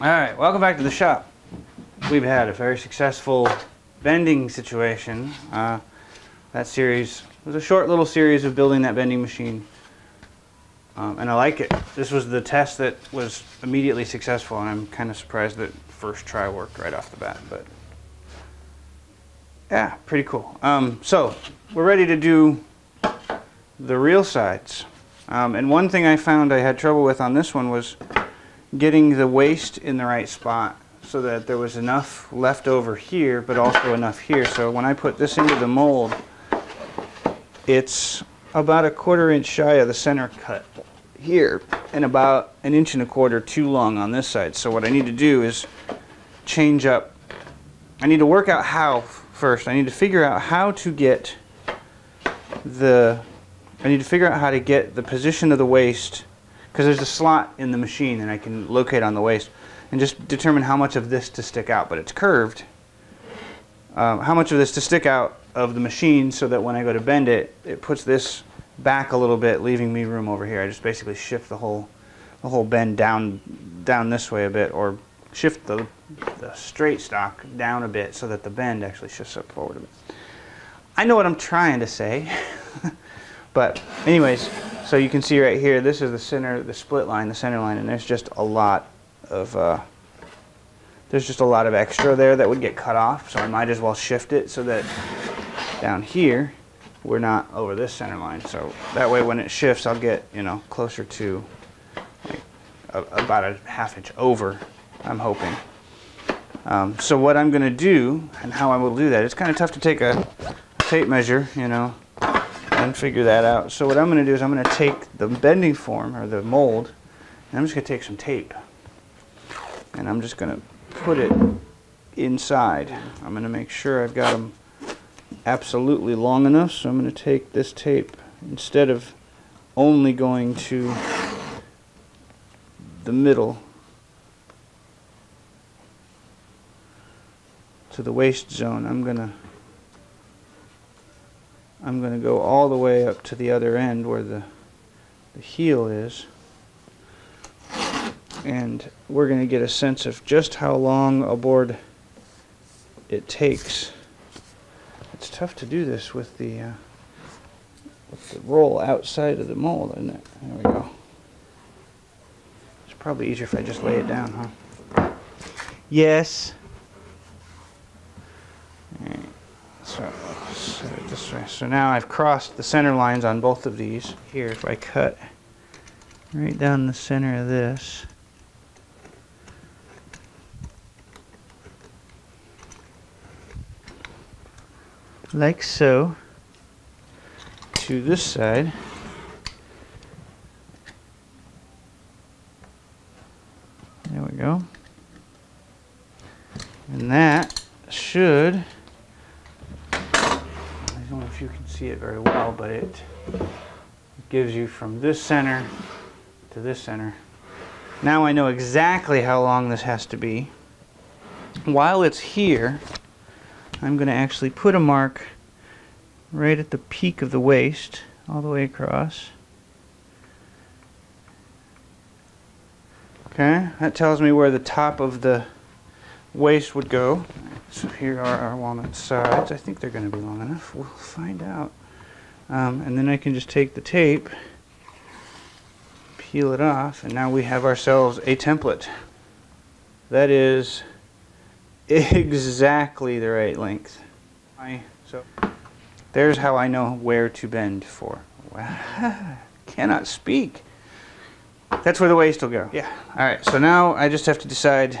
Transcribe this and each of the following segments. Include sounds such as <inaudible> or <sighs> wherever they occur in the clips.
Alright, welcome back to the shop. We've had a very successful bending situation. Uh, that series was a short little series of building that bending machine. Um, and I like it. This was the test that was immediately successful, and I'm kind of surprised that first try worked right off the bat. But yeah, pretty cool. Um, so we're ready to do the real sides. Um, and one thing I found I had trouble with on this one was getting the waist in the right spot so that there was enough left over here, but also enough here. So when I put this into the mold, it's about a quarter inch shy of the center cut here and about an inch and a quarter too long on this side. So what I need to do is change up. I need to work out how first. I need to figure out how to get the I need to figure out how to get the position of the waist because there's a slot in the machine and I can locate on the waist and just determine how much of this to stick out but it's curved. Um, how much of this to stick out of the machine so that when I go to bend it it puts this back a little bit leaving me room over here. I just basically shift the whole the whole bend down down this way a bit or shift the, the straight stock down a bit so that the bend actually shifts up forward a bit. I know what I'm trying to say <laughs> But anyways, so you can see right here, this is the center, the split line, the center line, and there's just a lot of, uh, there's just a lot of extra there that would get cut off, so I might as well shift it so that down here, we're not over this center line. So that way when it shifts, I'll get, you know, closer to like a, about a half inch over, I'm hoping. Um, so what I'm going to do, and how I will do that, it's kind of tough to take a tape measure, you know, and figure that out. So what I'm going to do is I'm going to take the bending form or the mold and I'm just going to take some tape and I'm just going to put it inside. I'm going to make sure I've got them absolutely long enough so I'm going to take this tape instead of only going to the middle to the waist zone I'm going to I'm going to go all the way up to the other end where the, the heel is and we're going to get a sense of just how long a board it takes. It's tough to do this with the uh, with the roll outside of the mold, isn't it? There we go. It's probably easier if I just lay it down, huh? Yes. So set it this way. So now I've crossed the center lines on both of these. Here, if I cut right down the center of this, like so, to this side, there we go, and that should you can see it very well, but it gives you from this center to this center. Now I know exactly how long this has to be. While it's here, I'm going to actually put a mark right at the peak of the waist, all the way across. Okay, that tells me where the top of the waist would go. So here are our walnut sides. I think they're going to be long enough. We'll find out. Um, and then I can just take the tape, peel it off, and now we have ourselves a template. That is exactly the right length. I, so there's how I know where to bend for. <laughs> Cannot speak. That's where the waist will go. Yeah. All right. So now I just have to decide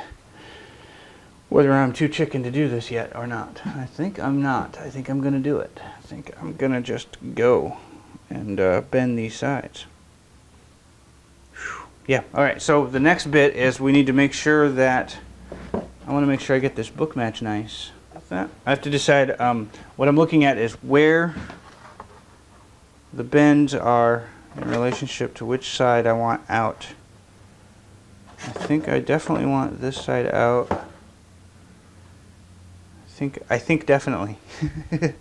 whether I'm too chicken to do this yet or not. I think I'm not. I think I'm going to do it. I think I'm going to just go and uh, bend these sides. Yeah, alright, so the next bit is we need to make sure that, I want to make sure I get this book match nice. I have to decide, um, what I'm looking at is where the bends are in relationship to which side I want out. I think I definitely want this side out think I think definitely. <laughs>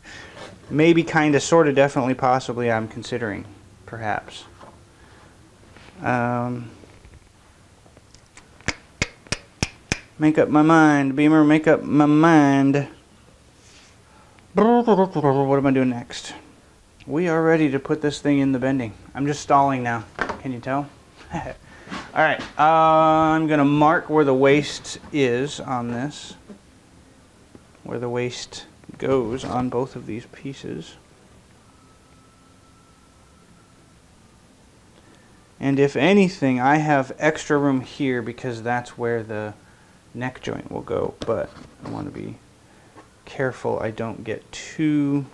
Maybe kind of, sort of, definitely, possibly. I'm considering, perhaps. Make up my mind. Beamer, make up my mind. What am I doing next? We are ready to put this thing in the bending. I'm just stalling now. Can you tell? <laughs> Alright, uh, I'm to mark where the waist is on this. Where the waist goes on both of these pieces. And if anything, I have extra room here because that's where the neck joint will go. But I want to be careful I don't get too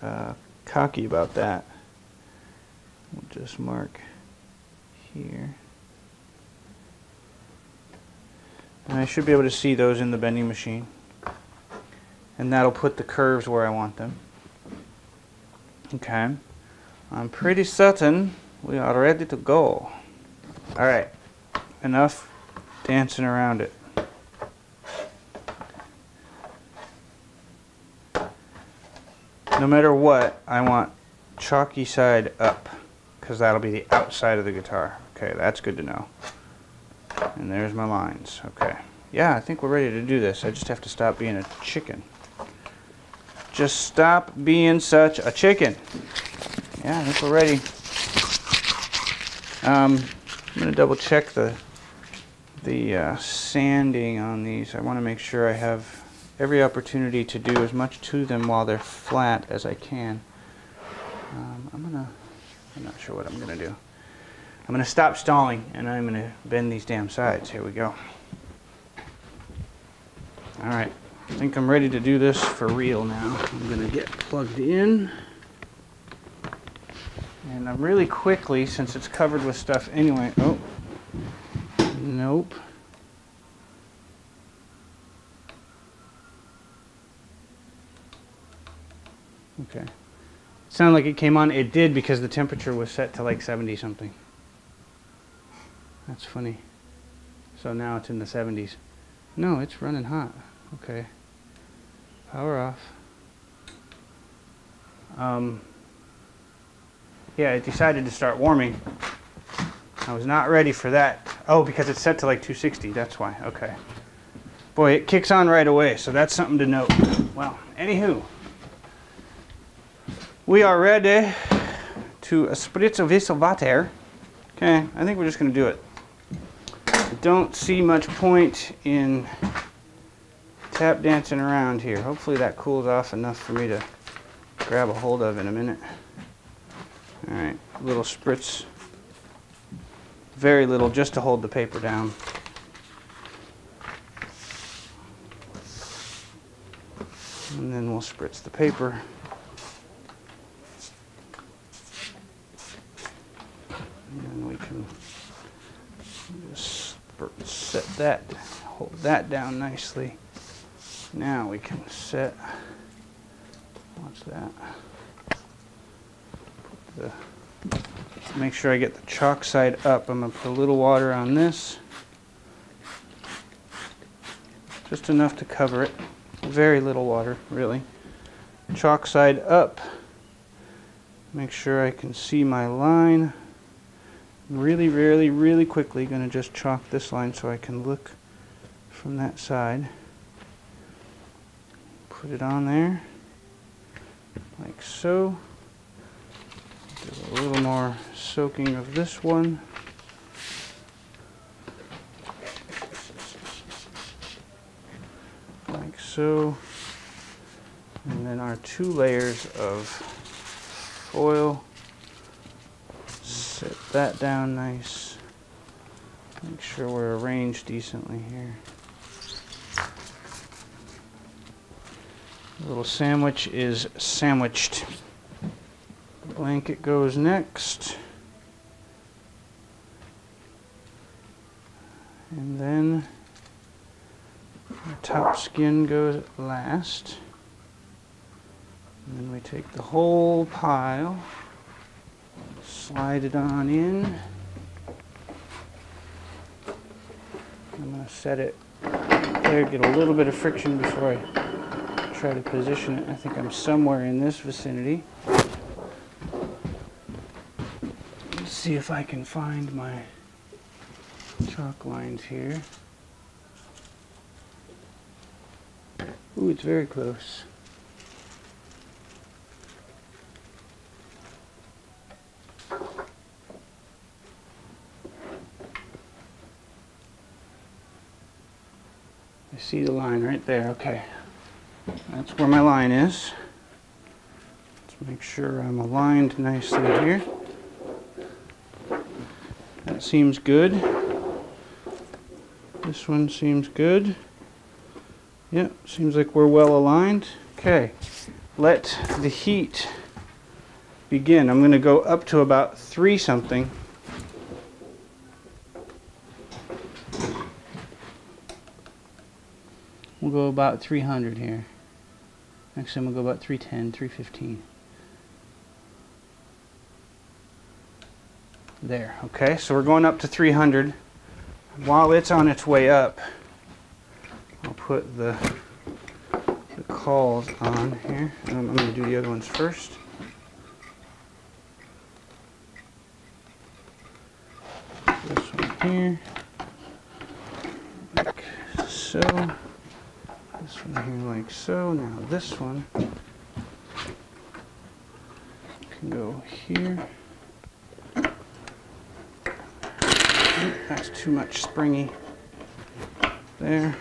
uh, cocky about that. We'll just mark here. And I should be able to see those in the bending machine. And that'll put the curves where I want them. Okay. I'm pretty certain we are ready to go. Alright. Enough dancing around it. No matter what, I want chalky side up because that'll be the outside of the guitar. Okay, that's good to know. And there's my lines. Okay. Yeah, I think we're ready to do this. I just have to stop being a chicken. Just stop being such a chicken. Yeah, I think we're ready. Um, I'm going to double check the the uh, sanding on these. I want to make sure I have every opportunity to do as much to them while they're flat as I can. Um, I'm gonna, I'm not sure what I'm gonna do. I'm gonna stop stalling and I'm gonna bend these damn sides. Here we go. All right, I think I'm ready to do this for real now. I'm gonna get plugged in. And I'm really quickly, since it's covered with stuff anyway, oh, nope. Okay. Sound like it came on. It did because the temperature was set to like 70 something. That's funny. So now it's in the 70s. No, it's running hot. Okay. Power off. Um, yeah, it decided to start warming. I was not ready for that. Oh, because it's set to like 260. That's why. Okay. Boy, it kicks on right away, so that's something to note. Well, anywho. We are ready to spritz vessel water. Okay, I think we're just going to do it. I don't see much point in tap dancing around here. Hopefully that cools off enough for me to grab a hold of in a minute. Alright, little spritz. Very little, just to hold the paper down. And then we'll spritz the paper. And then we can just set that, hold that down nicely. Now we can set, watch that? The, make sure I get the chalk side up. I'm going to put a little water on this. Just enough to cover it. Very little water, really. Chalk side up. Make sure I can see my line really, really, really quickly going to just chalk this line so I can look from that side. Put it on there, like so. Do a little more soaking of this one. Like so. And then our two layers of foil set that down nice. Make sure we're arranged decently here. Little sandwich is sandwiched. Blanket goes next. And then the top skin goes last. And then we take the whole pile slide it on in. I'm going to set it there, get a little bit of friction before I try to position it. I think I'm somewhere in this vicinity. Let's see if I can find my chalk lines here. Ooh, it's very close. I see the line right there, okay. That's where my line is. Let's make sure I'm aligned nicely here. That seems good. This one seems good. Yep, seems like we're well aligned. Okay, let the heat begin. I'm going to go up to about 3 something. We'll go about 300 here. Next time we'll go about 310, 315. There, okay, so we're going up to 300. While it's on its way up, I'll put the, the cauls on here. Um, I'm going to do the other ones first. This one here, like so. Here like so. Now this one can go here. That's too much springy. There.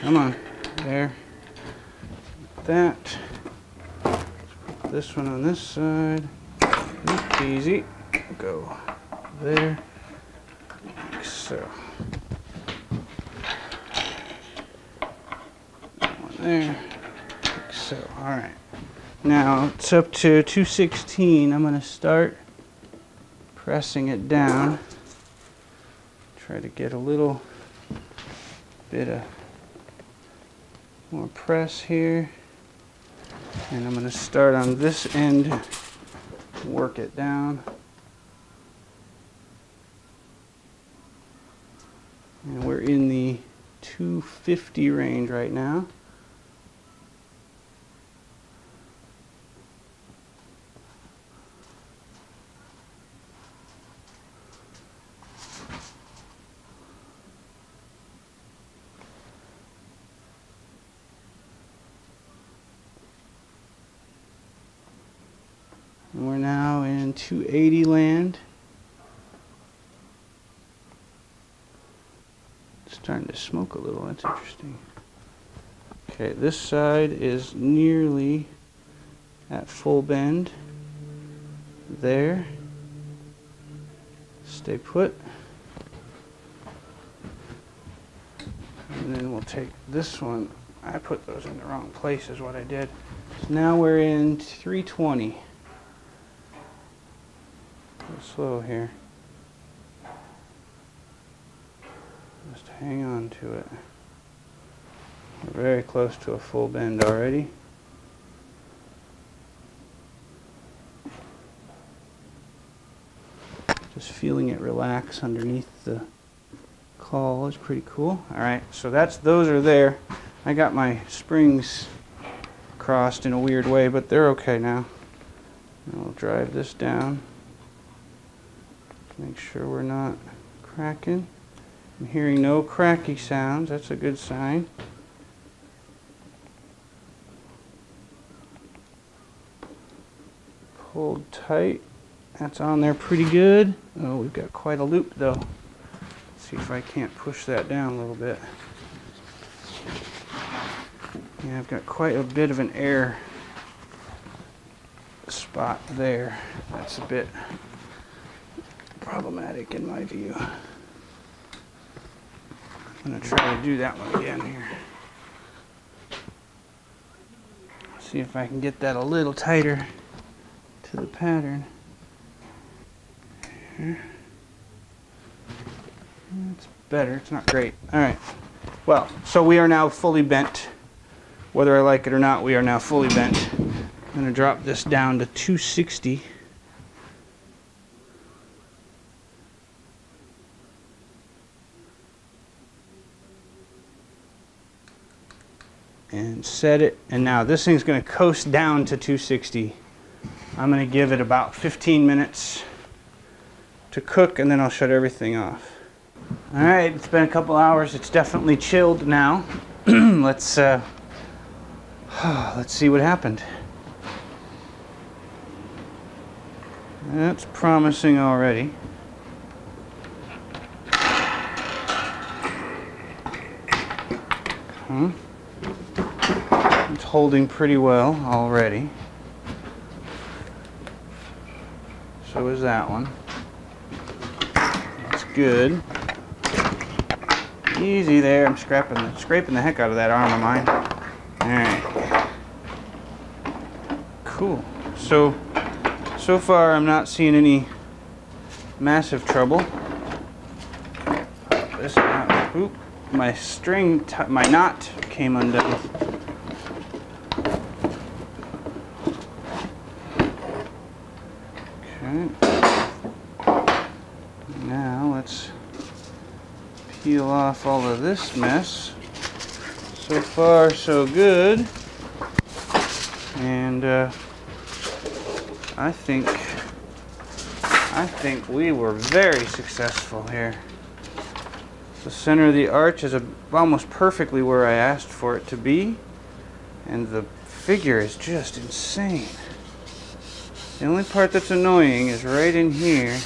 Come on. There. That. this one on this side. Easy. Go there. Like so. There. Like so. Alright. Now it's up to 216. I'm going to start pressing it down. Try to get a little bit of more press here. And I'm going to start on this end, work it down. And we're in the 250 range right now. And we're now in 280 land. It's starting to smoke a little, that's interesting. Okay, this side is nearly at full bend. There. Stay put. And then we'll take this one. I put those in the wrong place is what I did. So now we're in 320 slow here. Hang on to it. We're very close to a full bend already. Just feeling it relax underneath the caul is pretty cool. Alright, so that's those are there. I got my springs crossed in a weird way, but they're okay now. I'll drive this down. Make sure we're not cracking. I'm hearing no cracky sounds. That's a good sign. Pulled tight. That's on there pretty good. Oh, we've got quite a loop though. Let's see if I can't push that down a little bit. Yeah, I've got quite a bit of an air spot there. That's a bit problematic in my view. I'm going to try to do that one again here. See if I can get that a little tighter to the pattern. It's better. It's not great. All right. Well, so we are now fully bent. Whether I like it or not, we are now fully bent. I'm going to drop this down to 260. and set it. And now this thing's going to coast down to 260. I'm going to give it about 15 minutes to cook and then I'll shut everything off. All right, it's been a couple hours. It's definitely chilled now. <clears throat> Let's uh, <sighs> Let's see what happened. That's promising already. Hmm. It's holding pretty well already. So is that one. That's good. Easy there. I'm scraping the, scraping the heck out of that arm of mine. Alright. Cool. So, so far I'm not seeing any massive trouble. This, oop, my string, my knot came undone. peel off all of this mess. So far, so good. And uh, I think I think we were very successful here. The center of the arch is a, almost perfectly where I asked for it to be. And the figure is just insane. The only part that's annoying is right in here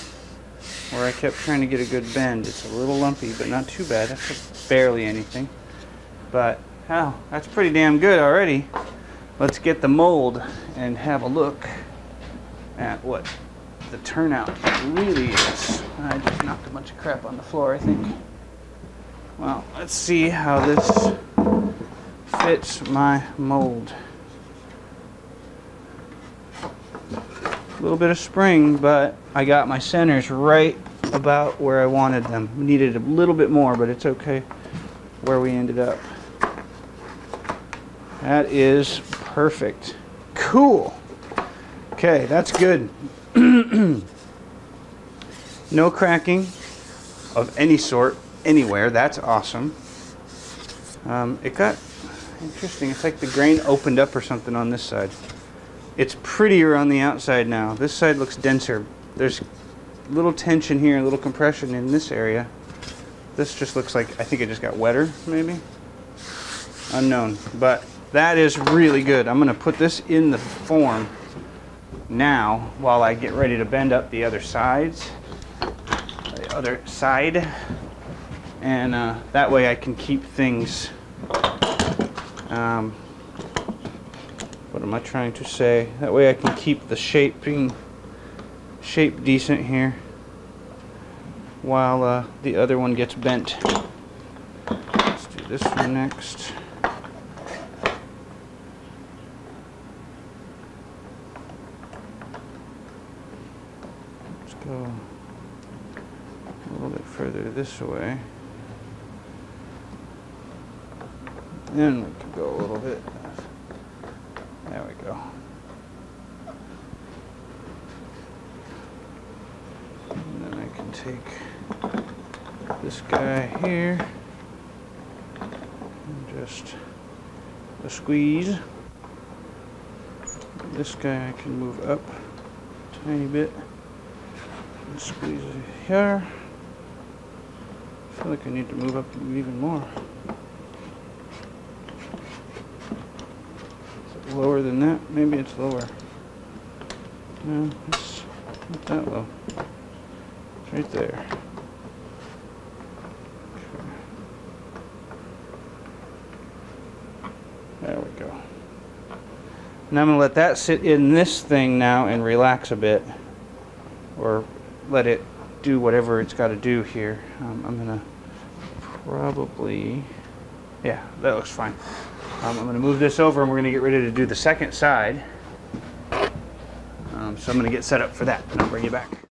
where I kept trying to get a good bend. It's a little lumpy, but not too bad. That's barely anything. But, oh, that's pretty damn good already. Let's get the mold and have a look at what the turnout really is. I just knocked a bunch of crap on the floor, I think. Well, let's see how this fits my mold. A little bit of spring, but I got my centers right about where I wanted them. Needed a little bit more, but it's okay where we ended up. That is perfect. Cool. Okay, that's good. <clears throat> no cracking of any sort anywhere. That's awesome. Um, it got interesting. It's like the grain opened up or something on this side. It's prettier on the outside now. This side looks denser. There's little tension here, a little compression in this area. This just looks like, I think it just got wetter, maybe? Unknown. But that is really good. I'm going to put this in the form now while I get ready to bend up the other sides. The other side. And uh, that way I can keep things um, what am I trying to say? That way I can keep the shaping shape decent here while uh, the other one gets bent. Let's do this one next. Let's go a little bit further this way. Then we can go a little bit there we go. And then I take this guy here and just a squeeze. This guy I can move up a tiny bit and squeeze it here. I feel like I need to move up even more. lower than that. Maybe it's lower. No, it's not that low. Right there. There we go. Now I'm going to let that sit in this thing now and relax a bit. Or let it do whatever it's got to do here. Um, I'm going to probably... Yeah, that looks fine. Um, I'm going to move this over and we're going to get ready to do the second side. Um, so I'm going to get set up for that and I'll bring you back.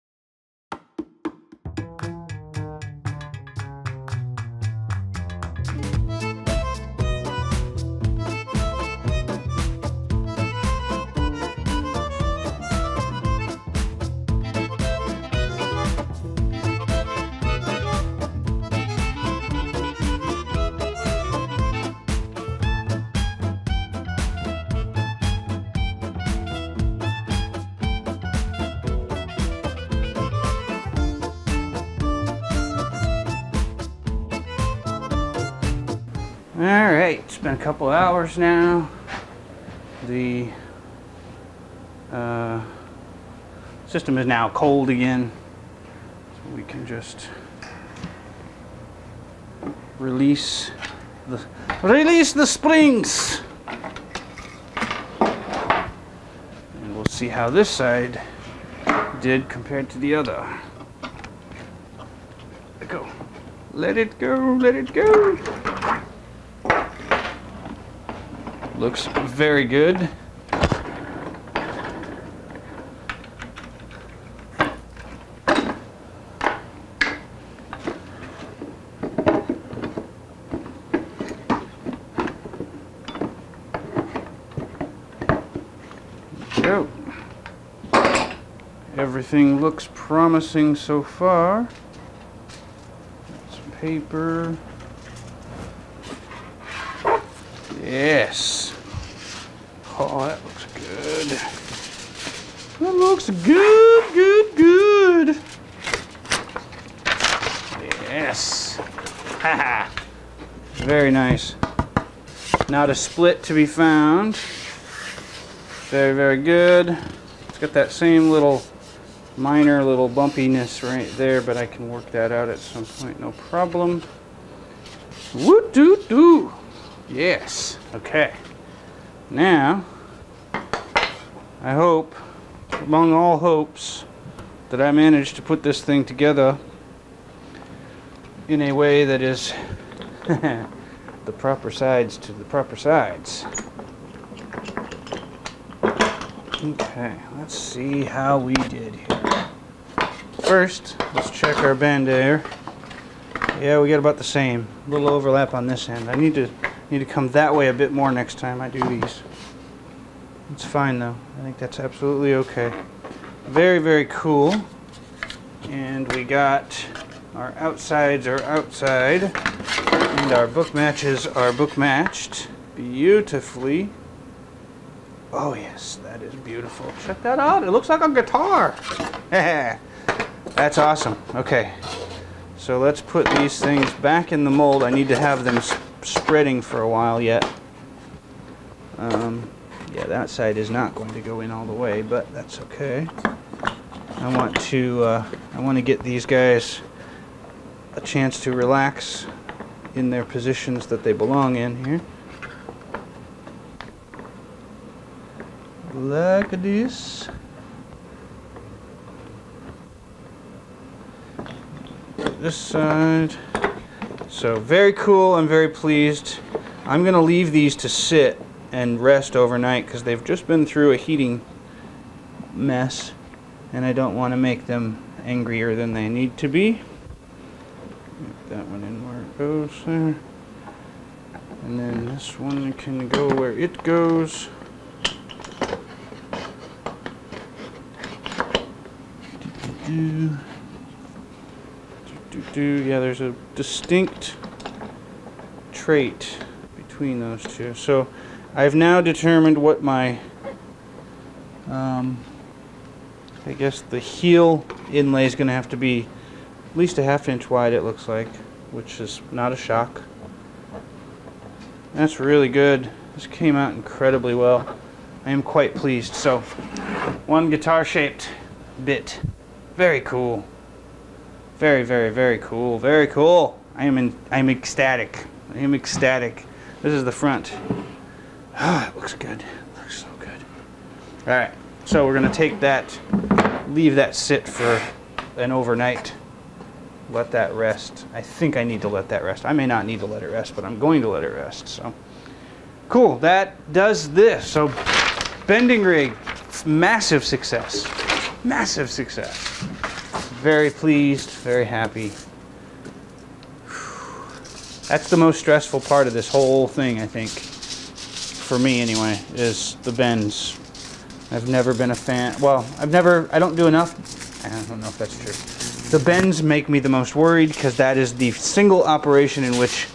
Been a couple hours now. the uh, system is now cold again. So we can just release the release the springs. And we'll see how this side did compared to the other. Let go. Let it go, let it go. Looks very good. go. Everything looks promising so far. Some paper. Yes. Oh, that looks good. That looks good, good, good. Yes. Haha. Very nice. Not a split to be found. Very, very good. It's got that same little minor little bumpiness right there, but I can work that out at some point, no problem. Woo doo doo. Yes. Okay. Now, I hope, among all hopes, that I managed to put this thing together in a way that is <laughs> the proper sides to the proper sides. Okay, let's see how we did here. First, let's check our bend air. Yeah, we got about the same. A little overlap on this end. I need to need to come that way a bit more next time I do these. It's fine though. I think that's absolutely okay. Very, very cool. And we got our outsides are outside. And our book matches are book matched beautifully. Oh yes, that is beautiful. Check that out. It looks like a guitar. <laughs> That's awesome. Okay. So let's put these things back in the mold. I need to have them sp spreading for a while yet. Um, yeah, that side is not going to go in all the way, but that's okay. I want to uh, I want to get these guys a chance to relax in their positions that they belong in here. like this this side. So very cool I'm very pleased. I'm gonna leave these to sit and rest overnight because they've just been through a heating mess and I don't want to make them angrier than they need to be Get that one in where it goes there. And then this one can go where it goes. Do, do, do, yeah, there's a distinct trait between those two. So I've now determined what my, um, I guess the heel inlay is going to have to be at least a half inch wide it looks like, which is not a shock. That's really good. This came out incredibly well. I am quite pleased. So, one guitar shaped bit. Very cool. Very, very, very cool. Very cool. I am in, I'm ecstatic. I am ecstatic. This is the front. <sighs> Ah, it looks good. It looks so good. All right. So we're going to take that, leave that sit for an overnight. Let that rest. I think I need to let that rest. I may not need to let it rest, but I'm going to let it rest. So cool. That does this. So bending rig, massive success massive success. Very pleased, very happy. That's the most stressful part of this whole thing, I think. For me, anyway, is the bends. I've never been a fan. Well, I've never, I don't do enough. I don't know if that's true. The bends make me the most worried because that is the single operation in which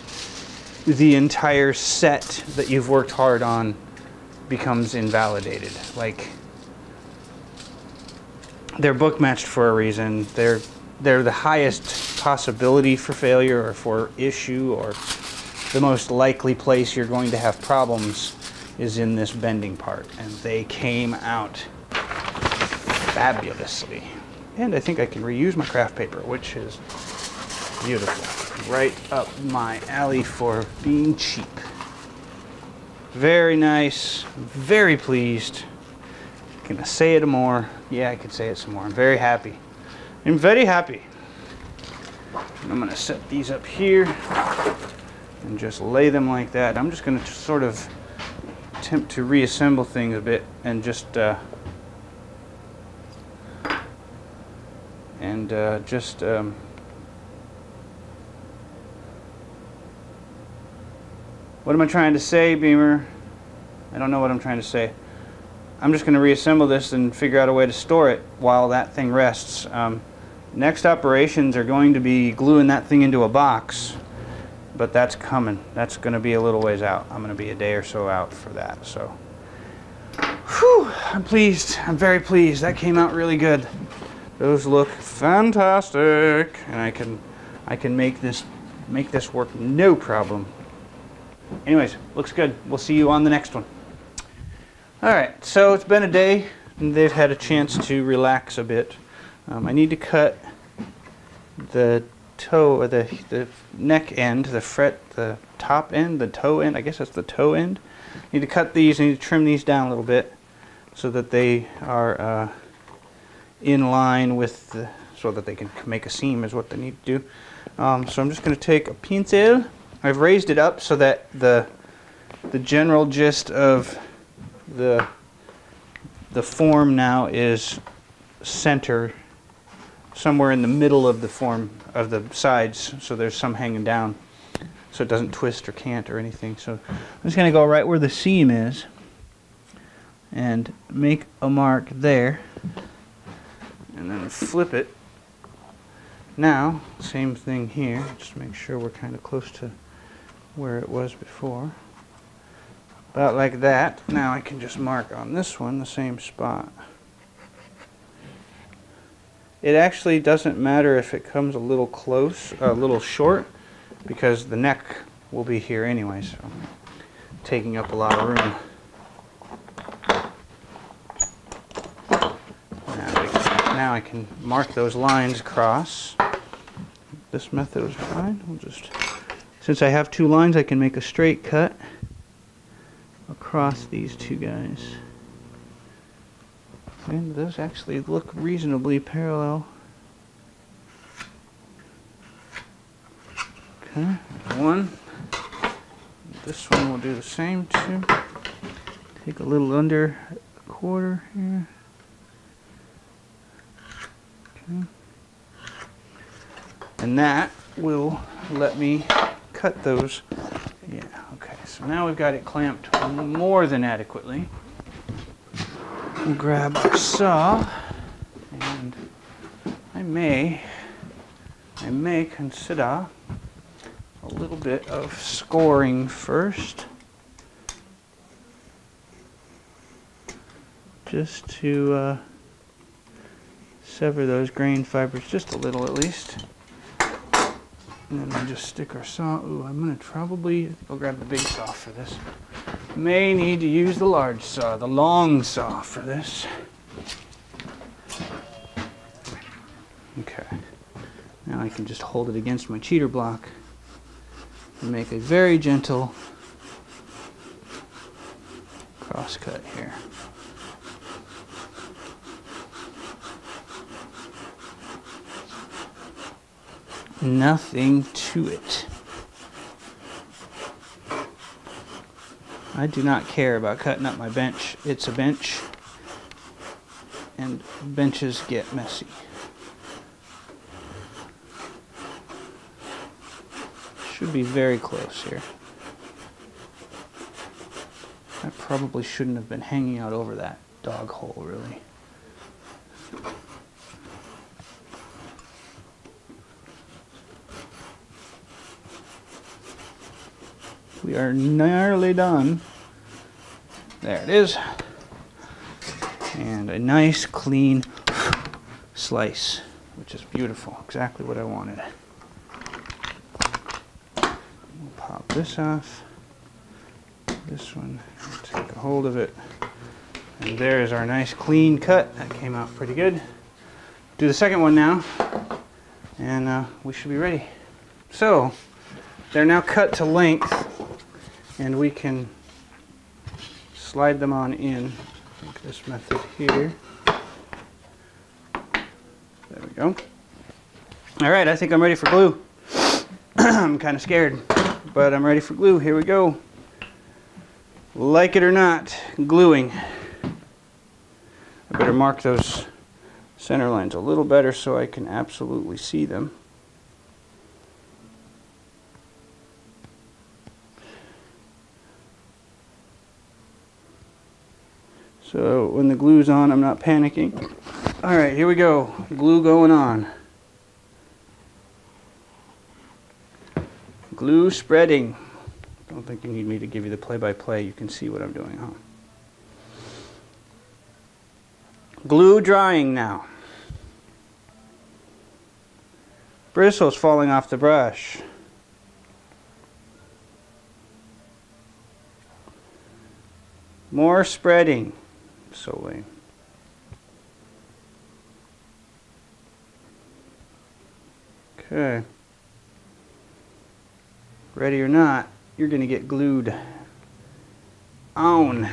the entire set that you've worked hard on becomes invalidated. Like, they're book matched for a reason. They're they're the highest possibility for failure or for issue or the most likely place you're going to have problems is in this bending part, and they came out fabulously. And I think I can reuse my craft paper, which is beautiful. Right up my alley for being cheap. Very nice, very pleased. Can I say it more? Yeah, I can say it some more. I'm very happy. I'm very happy. I'm gonna set these up here and just lay them like that. I'm just gonna sort of attempt to reassemble things a bit and just uh, and uh, just um, what am I trying to say Beamer I don't know what I'm trying to say I'm just going to reassemble this and figure out a way to store it while that thing rests um, next operations are going to be gluing that thing into a box but that's coming. That's going to be a little ways out. I'm going to be a day or so out for that. So, whew, I'm pleased. I'm very pleased. That came out really good. Those look fantastic, and I can, I can make this, make this work no problem. Anyways, looks good. We'll see you on the next one. All right. So it's been a day, and they've had a chance to relax a bit. Um, I need to cut the toe or the the neck end, the fret, the top end, the toe end. I guess that's the toe end. Need to cut these. Need to trim these down a little bit so that they are uh, in line with the, so that they can make a seam is what they need to do. Um, so I'm just going to take a pencil. I've raised it up so that the the general gist of the the form now is center somewhere in the middle of the form of the sides so there's some hanging down so it doesn't twist or cant or anything so I'm just going to go right where the seam is and make a mark there and then flip it. Now same thing here just make sure we're kind of close to where it was before. About like that now I can just mark on this one the same spot. It actually doesn't matter if it comes a little close, a little short, because the neck will be here anyway, so taking up a lot of room. Now, can, now I can mark those lines across. This method is fine. We'll just, since I have two lines, I can make a straight cut across these two guys. And those actually look reasonably parallel. Okay, one. This one will do the same too. Take a little under a quarter here. And that will let me cut those. Yeah, okay. So now we've got it clamped more than adequately. We'll grab our saw and I may I may consider a little bit of scoring first just to uh, sever those grain fibers just a little at least and then we just stick our saw ooh I'm gonna probably go grab the big saw for this may need to use the large saw, the long saw for this. Okay. Now I can just hold it against my cheater block and make a very gentle cross cut here. Nothing to it. I do not care about cutting up my bench. It's a bench, and benches get messy. Should be very close here. I probably shouldn't have been hanging out over that dog hole, really. We are nearly done. There it is. And a nice clean slice, which is beautiful. Exactly what I wanted. We'll pop this off. this one, take a hold of it. And there is our nice clean cut. That came out pretty good. Do the second one now, and uh, we should be ready. So, they're now cut to length, and we can slide them on in. This method here. There we go. All right, I think I'm ready for glue. <clears throat> I'm kind of scared, but I'm ready for glue. Here we go. Like it or not, gluing. I better mark those center lines a little better so I can absolutely see them. So when the glue's on, I'm not panicking. All right, here we go. Glue going on. Glue spreading. Don't think you need me to give you the play-by-play. -play. You can see what I'm doing, huh? Glue drying now. Bristles falling off the brush. More spreading. So lame. Okay. Ready or not, you're going to get glued on.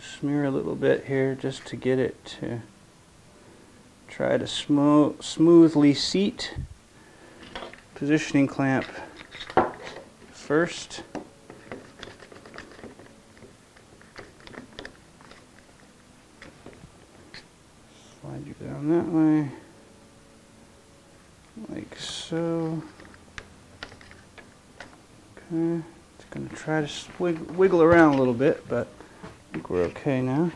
Smear a little bit here just to get it to try to smo smoothly seat. Positioning clamp first. Slide you down that way like so. Okay, it's going to try to wiggle around a little bit, but I think we're okay now.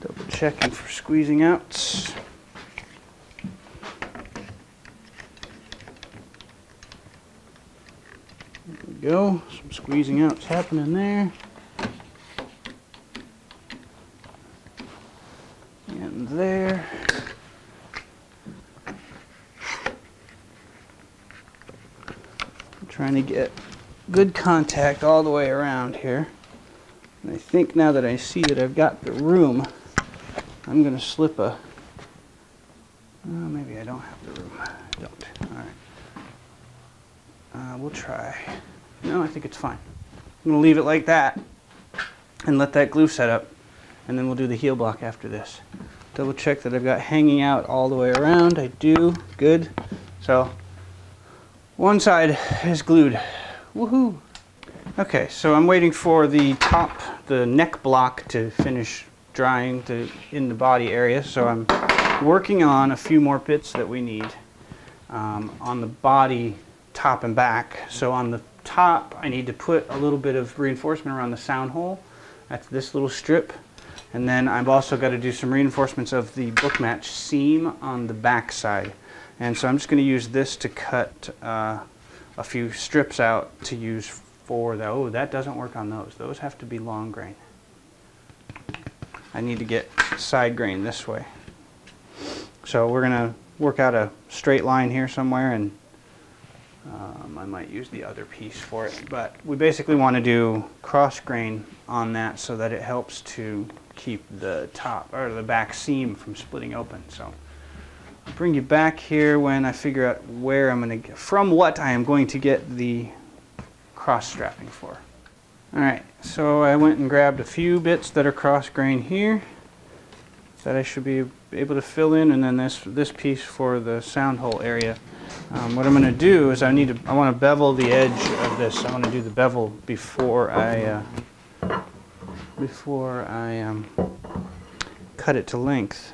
Double checking for squeezing out. There we go, some squeezing out's happening there. I'm trying to get good contact all the way around here. And I think now that I see that I've got the room, I'm going to slip a... Oh, maybe I don't have the room. I don't. All right. Uh, we'll try. No, I think it's fine. I'm going to leave it like that and let that glue set up. And then we'll do the heel block after this double check that I've got hanging out all the way around. I do. Good. So one side is glued. Woohoo! Okay, so I'm waiting for the top, the neck block to finish drying to, in the body area. So I'm working on a few more bits that we need um, on the body top and back. So on the top, I need to put a little bit of reinforcement around the sound hole. That's this little strip. And then I've also got to do some reinforcements of the book match seam on the back side. And so I'm just going to use this to cut uh, a few strips out to use for the, oh, that doesn't work on those. Those have to be long grain. I need to get side grain this way. So we're going to work out a straight line here somewhere and um, I might use the other piece for it. But we basically want to do cross grain on that so that it helps to keep the top or the back seam from splitting open. So bring you back here when I figure out where I'm going to get, from what I am going to get the cross strapping for. Alright, so I went and grabbed a few bits that are cross grain here that I should be able to fill in and then this this piece for the sound hole area. Um, what I'm going to do is I need to I want to bevel the edge of this. I want to do the bevel before I uh, before I um, cut it to length.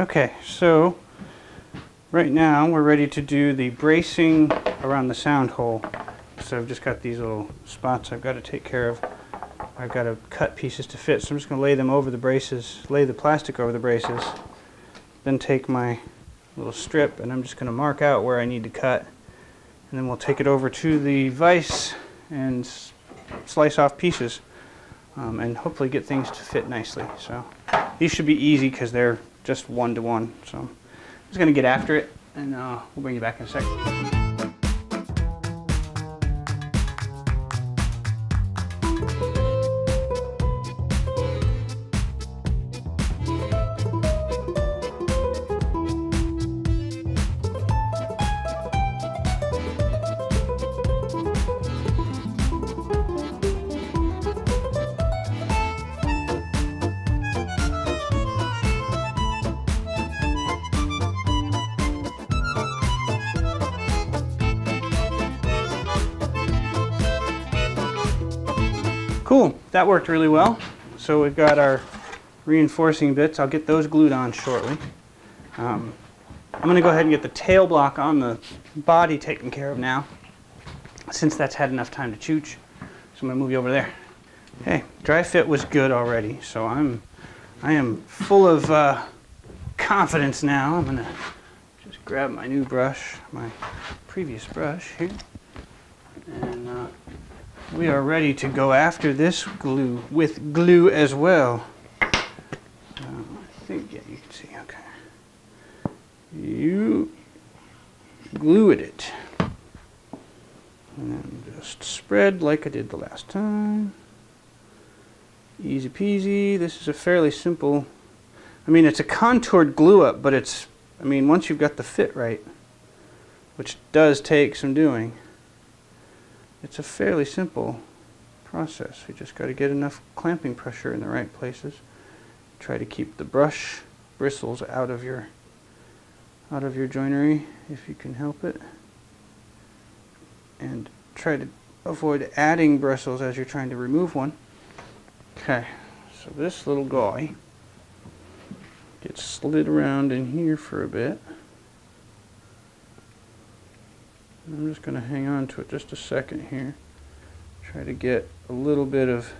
Okay, so right now we're ready to do the bracing around the sound hole. So I've just got these little spots I've got to take care of. I've got to cut pieces to fit, so I'm just going to lay them over the braces, lay the plastic over the braces, then take my little strip and I'm just going to mark out where I need to cut. And then we'll take it over to the vise and slice off pieces um, and hopefully get things to fit nicely. So these should be easy because they're just one to one. So I'm just going to get after it and uh, we'll bring you back in a second. Cool, that worked really well. So we've got our reinforcing bits. I'll get those glued on shortly. Um, I'm going to go ahead and get the tail block on the body taken care of now, since that's had enough time to chooch. So I'm going to move you over there. Hey, dry fit was good already, so I'm I am full of uh, confidence now. I'm going to just grab my new brush, my previous brush here, and uh, we are ready to go after this glue with glue as well. Um, I think, yeah, you can see, okay. You glue it. And then just spread like I did the last time. Easy peasy. This is a fairly simple, I mean, it's a contoured glue up, but it's, I mean, once you've got the fit right, which does take some doing, it's a fairly simple process. You just got to get enough clamping pressure in the right places. Try to keep the brush bristles out of your out of your joinery if you can help it. And try to avoid adding bristles as you're trying to remove one. Okay, so this little guy gets slid around in here for a bit. I'm just going to hang on to it just a second here. Try to get a little bit of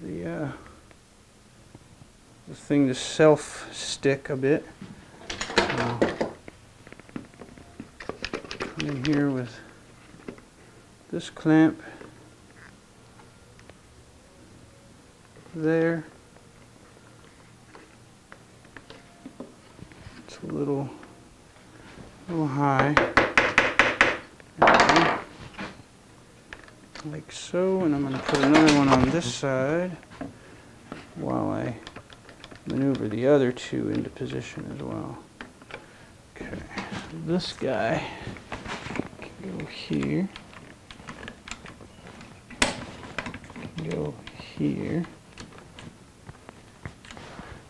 the, uh, the thing to self-stick a bit. Uh, come in here with this clamp there. It's a little, little high. Like so, and I'm going to put another one on this side while I maneuver the other two into position as well. Okay, so this guy can go here, go here.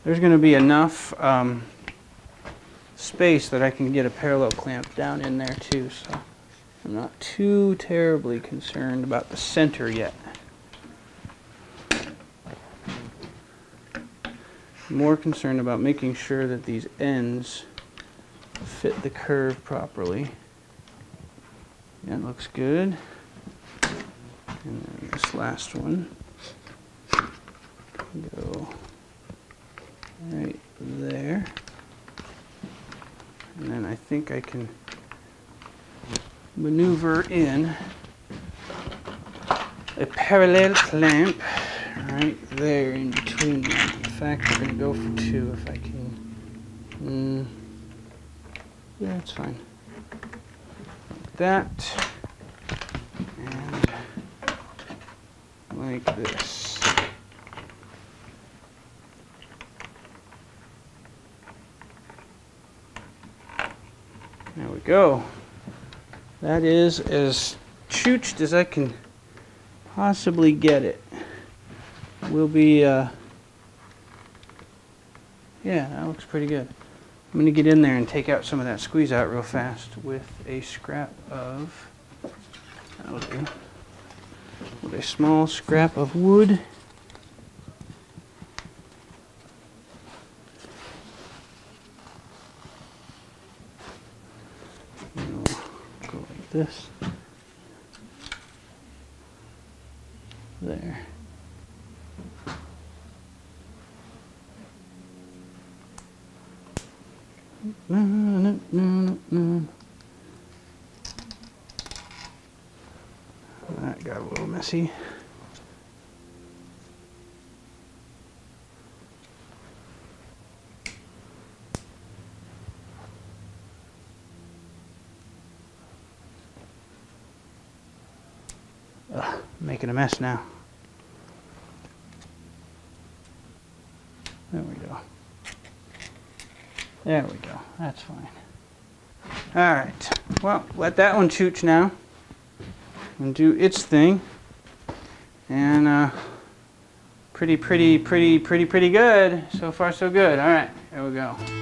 There's going to be enough um, space that I can get a parallel clamp down in there too. So. I'm not too terribly concerned about the center yet. more concerned about making sure that these ends fit the curve properly. That looks good. And then this last one go right there. And then I think I can maneuver in a parallel clamp right there in between. In fact, we're going to go for two if I can. Mm, yeah, it's fine. Like that. And like this. There we go. That is as chooched as I can possibly get it. We'll be, uh, yeah, that looks pretty good. I'm going to get in there and take out some of that squeeze out real fast with a scrap of, that'll do, with a small scrap of wood. This. There. That got a little messy. Making a mess now. There we go. There we go. That's fine. All right. Well, let that one chooch now and do its thing. And uh, pretty, pretty, pretty, pretty, pretty good. So far, so good. All right. There we go.